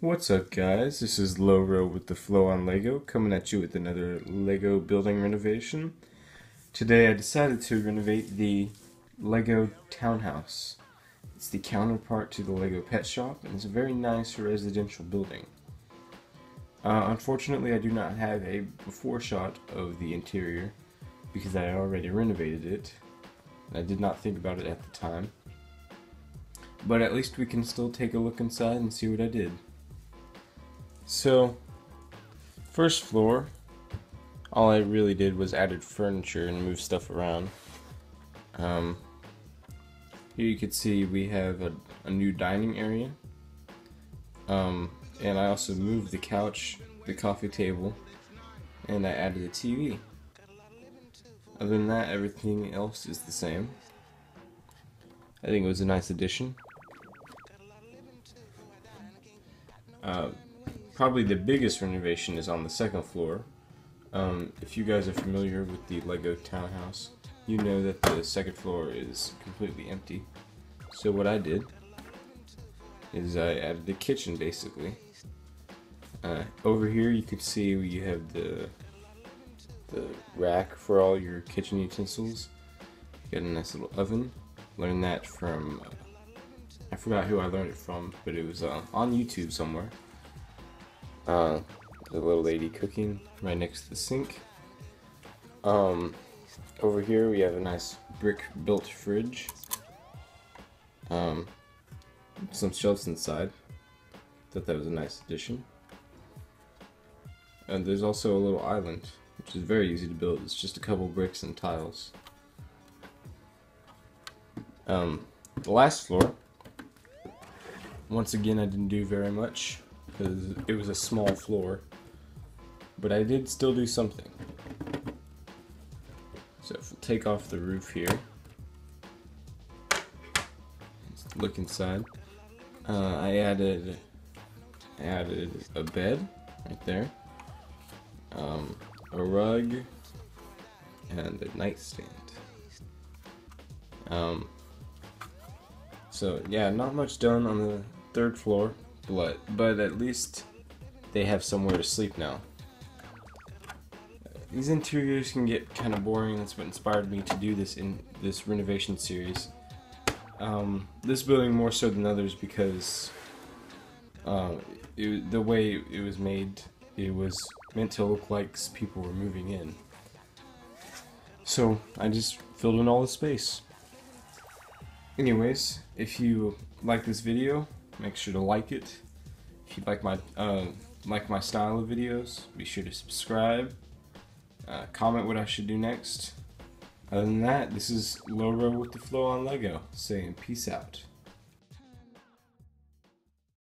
What's up guys, this is Loro with the Flow on Lego coming at you with another Lego building renovation. Today I decided to renovate the Lego Townhouse. It's the counterpart to the Lego Pet Shop and it's a very nice residential building. Uh, unfortunately I do not have a before shot of the interior because I already renovated it. I did not think about it at the time. But at least we can still take a look inside and see what I did. So, first floor, all I really did was added furniture and move stuff around. Um, here you can see we have a, a new dining area. Um, and I also moved the couch, the coffee table, and I added a TV. Other than that, everything else is the same. I think it was a nice addition. Uh, probably the biggest renovation is on the second floor. Um, if you guys are familiar with the Lego townhouse, you know that the second floor is completely empty. So what I did is I added the kitchen basically. Uh, over here you can see you have the the rack for all your kitchen utensils. You got a nice little oven. Learned that from uh, I forgot who I learned it from, but it was uh, on YouTube somewhere. Uh, the little lady cooking right next to the sink. Um, over here we have a nice brick built fridge. Um, some shelves inside. Thought that was a nice addition. And there's also a little island, which is very easy to build. It's just a couple bricks and tiles. Um, the last floor, once again I didn't do very much because it was a small floor. But I did still do something. So if we take off the roof here, look inside. Uh, I added, added a bed right there, um, a rug, and a nightstand. Um, so yeah, not much done on the third floor, but but at least they have somewhere to sleep now. These interiors can get kind of boring. That's what inspired me to do this in this renovation series. Um, this building more so than others because uh, it, the way it was made, it was meant to look like people were moving in. So I just filled in all the space. Anyways, if you like this video, make sure to like it. If you like my uh, like my style of videos, be sure to subscribe. Uh, comment what I should do next. Other than that, this is Loro with the Flow on Lego saying peace out.